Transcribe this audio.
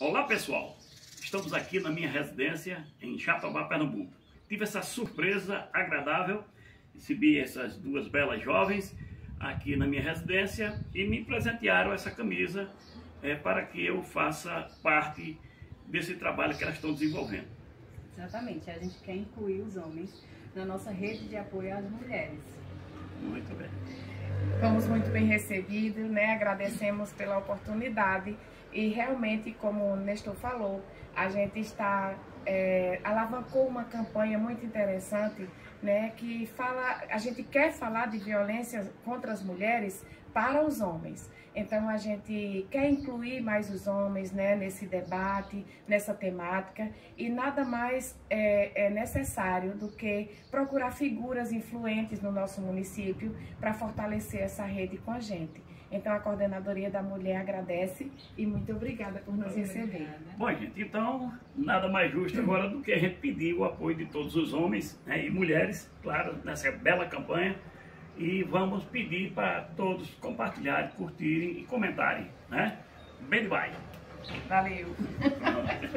Olá pessoal, estamos aqui na minha residência em Jatobá, Pernambuco. Tive essa surpresa agradável, recebi essas duas belas jovens aqui na minha residência e me presentearam essa camisa é, para que eu faça parte desse trabalho que elas estão desenvolvendo. Exatamente, a gente quer incluir os homens na nossa rede de apoio às mulheres. Muito bem. Fomos muito bem recebidos, né? agradecemos pela oportunidade e realmente, como o Nestor falou, a gente está é, alavancou uma campanha muito interessante, né? Que fala, a gente quer falar de violência contra as mulheres para os homens. Então a gente quer incluir mais os homens né, nesse debate, nessa temática, e nada mais é, é necessário do que procurar figuras influentes no nosso município para fortalecer essa rede com a gente. Então a Coordenadoria da Mulher agradece e muito obrigada por nos receber. Bom, gente, então nada mais justo agora do que a gente pedir o apoio de todos os homens né, e mulheres, claro, nessa bela campanha e vamos pedir para todos compartilharem, curtirem e comentarem, né? Bem bye. Valeu!